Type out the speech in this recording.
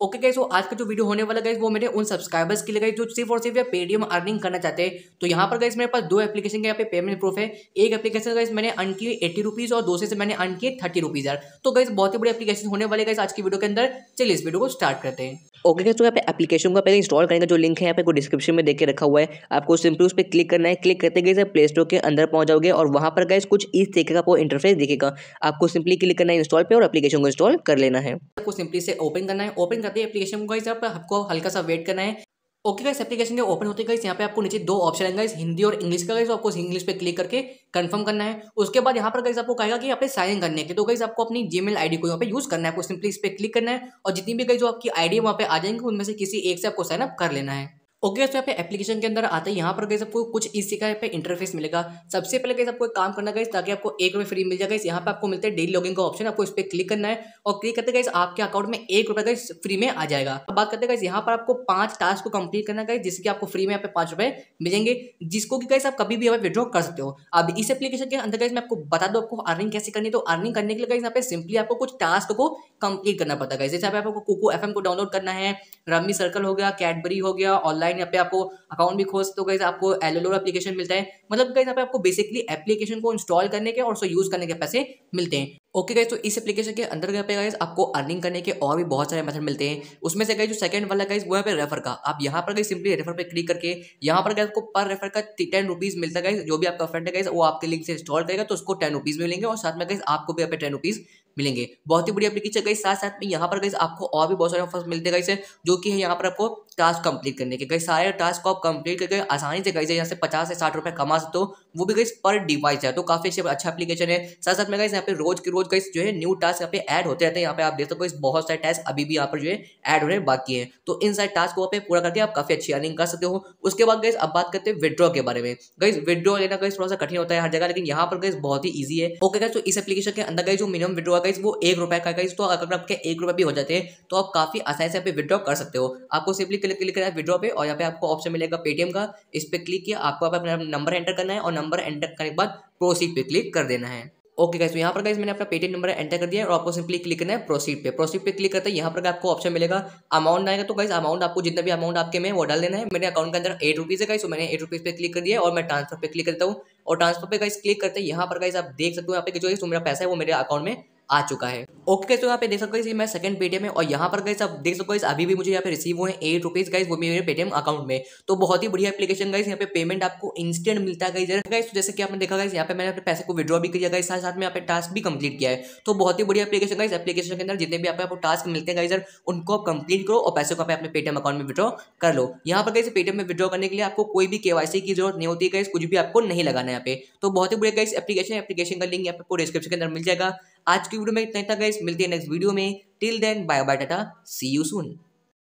Okay guys वो आज का जो वीडियो होने वाला गाइस वो मेरे उन सब्सक्राइबर्स के लिए गाइस जो सिर्फ़ और सिर्फ़ या पेटीएम अर्निंग करना चाहते हैं। तो यहाँ पर गाइस मेरे पास दो एप्लीकेशन के यहाँ पे पेमेंट प्रूफ है। एक एप्लीकेशन गाइस मैंने अन की एट्टी रुपीज़ और दूसरे से मैंने अन किए थर्टी रुपीज़ यार। तो गाइस बहुत ही बड़ी एप्लीकेशन होने वाले गाइस आज की वीडियो के अंदर। चलिए इस वीडियो को स्टार्ट करते हैं। ओके okay, तो यहाँ पे एप्लीकेशन को पहले इंस्टॉल करने का जो लिंक है यहाँ पे को डिस्क्रिप्शन में देखे रखा हुआ है। आपको सिंपली उस पर क्लिक करना है। क्लिक करते गए प्ले स्टोर के अंदर पहुँच जाओगे और वहाँ पर गए कुछ इस तरीके का आपको इंटरफेस दिखेगा। आपको सिंपली क्लिक करना है इंस्टॉल पे और एप्लीकेशन को इंस्टॉल कर लेना है। आपको सिंपली से ओपन करना है। ओपन करते एप्लीकेशन को आपको हल्का सा वेट करना है। ओके गाइस एप्लीकेशन के ओपन होते गाइस यहाँ पे आपको नीचे दो ऑप्शन आएँगे हिंदी और इंग्लिश का गाइस आपको इंग्लिश पे क्लिक करके कंफर्म करना है। उसके बाद यहाँ पर गाइस आपको कहेगा कि यहाँ पे साइन इन करने के तो गाइस आपको अपनी जीमेल आईडी को यहाँ पे यूज़ करना है, आपको सिंपली इस पर क्लिक करना है। और जितनी भी गाइस जो आपकी आईडी वहाँ पे आ जाएँगे, उनमें से किसी एक से आपको साइनअप कर लेना है। ओके okay, तो यहाँ पे एप्लीकेशन के अंदर आते हैं यहाँ पर गए आपको कुछ इसी का यहाँ पे इंटरफेस मिलेगा। सबसे पहले गए आपको एक काम करना गई ताकि आपको एक रुपये फ्री मिल जाएगा यहाँ पे आपको मिलता है डेली लॉगिंग का ऑप्शन आपको इस पर क्लिक करना है और क्लिक करते गए आपके अकाउंट में एक रुपये का फ्री में आ जाएगा। अब बात करते गए यहाँ पर आपको पाँच टास्क को कंप्लीट करना गए जिसके आपको फ्री में यहाँ पे पाँच मिलेंगे जिसको कि गैस आप कभी भी यहाँ विड्रॉ कर सकते हो। अब इस एप्लीकेशन के अंदर गैस मैं आपको बता दो आपको अर्निंग कैसे करनी तो अर्निंग करने के लिए गैस यहाँ पे सिंपली आपको कुछ टास्क को कंप्लीट करना पड़ता है जैसे आपको कुकू एफ़ को डाउनलोड करना है रमी सर्कल हो गया कैडबरी हो गया ऑनलाइन यहाँ पे आपको अकाउंट भी खोज तो गई आपको एल एप्लीकेशन मिलता है। मतलब गई पे आपको बेसिकली एप्लीकेशन को इंस्टॉल करने के और उसको यूज़ करने के पैसे मिलते हैं। ओके गाइस तो इस एप्लीकेशन के अंदर गए पे गाइस आपको अर्निंग करने के और भी बहुत सारे मेथड मिलते हैं। उसमें से गए जो सेकंड वाला गाइस वो है पे रेफर का। आप यहाँ पर गए सिंपली रेफर पे क्लिक करके, यहाँ पर गए आपको पर रेफर का टेन रुपीज़ मिलता है जो भी आपका फ्रेंड है गाइस वो आपके लिंक से इंस्टॉल करेगा तो उसको टेन रुपीज़ मिलेंगे और साथ में गाइस आपको भी यहाँ पे टेन रुपीज़ मिलेंगे। बहुत ही बड़ी एप्लीकेशन गई साथ साथ में यहाँ पर गई आपको और भी बहुत सारे ऑफर्स मिलते गए जो कि यहाँ पर आपको टास्क कंप्लीट करने के। गई सारे टास्क को आप कंप्लीट करके आसानी से गई यहाँ से पचास से साठ रुपए कमा सकते हो, वो भी गई पर डिवाइस है। तो काफ़ी अच्छे अच्छा एप्लीकेशन है। साथ साथ में गई यहाँ पे रोज के रोज गई जो है न्यू टास्क यहाँ पे ऐड होते रहते हैं। यहाँ पे आप देख सकते हो बहुत सारे टास्क अभी भी यहाँ पर जो है ऐड होने बाकी है। तो इन सारे टास्क को पे पूरा करके आप काफ़ी अच्छी अर्निंग कर सकते हो। उसके बाद गई अब बात करते हैं विड्रॉ के बारे में। गई विड्रॉ लेना गई थोड़ा सा कठिन होता है हर जगह, लेकिन यहाँ पर गई बहुत ही ईजी है। ओके गई तो इस एप्लीकेशन के अंदर गई जो मिनिमम विड्रॉ गई वो एक रुपए का गई तो अगर आपके एक रुपए भी हो जाते हैं तो आप काफ़ी आसानी से यहाँ पे विड्रॉ कर सकते हो। आपको सिंपली क्लिक क्लिक करना है विड्रॉ पे, और यहाँ पे आपको ऑप्शन मिलेगा पेटीएम का। इस पर क्लिक किया, आपको अपना नंबर एंटर करना है, और नंबर एंटर करने के बाद प्रोसीड पे क्लिक कर देना है। ओके गाइस तो यहाँ पर गाइस मैंने अपना पेटीएम नंबर एंटर कर दिया और आपको सिंपली क्लिक करना है प्रोसीड पे। प्रोसीड पे क्लिक करते हैं यहाँ पर आपको ऑप्शन मिलेगा अमाउंट आएगा तो गाइस अमाउंट आपको जितना भी अमाउंट आपके में वो डाल देना है। मेरे अकाउंट के अंदर एट रुपीज़ है गाइस तो मैंने एट रुपीज़ पे क्लिक कर दिया और मैं ट्रांसफ़र पे क्लिक करता हूँ। और ट्रांसफ़र पे गाइस क्लिक करते हैं यहाँ पर गाइस आप देख सकते हो यहाँ पे जो मेरा पैसा है वो मेरे अकाउंट में आ चुका है। ओके कैसे यहाँ पे देख सकते हो मैं सेकंड पेटीएम में और यहाँ पर गए सब देख सकते हो अभी भी मुझे यहाँ पे रिसीव हुए एट रुपीज़ गाइस वो मेरे पेटीएम अकाउंट में। तो बहुत ही बढ़िया एप्लीकेशन गाइस यहाँ पे पेमेंट आपको इंस्टेंट मिलता है गाइस जैसे कि आपने देखा गाइस यहाँ पे मैंने अपने पैसे को विड्रॉ भी किया गाइस साथ साथ में यहाँ पे टास्क भी कंप्लीट किया है। तो बहुत ही बढ़िया एप्लीकेशन गाइस एप्लीकेशन के अंदर जितने भी आपको टास्क मिलते हैं गाइस उनको आप कंप्लीट करो और पैसे को आप अपने पेटीएम अकाउंट में विड्रॉ कर लो। यहाँ पर गाइस पेटीएम में विड्रॉ करने के लिए आपको कोई भी केवाईसी की ज़रूरत नहीं होती है कुछ भी आपको नहीं लगाना यहाँ पे। तो बहुत ही बढ़िया गाइस एप्लीकेशन एप्लीकेशन का लिंक यहाँ पे डिस्क्रिप्शन के अंदर मिल जाएगा। आज की वीडियो में इतना था गाइस मिलती है नेक्स्ट वीडियो में. Till then bye bye tata see you soon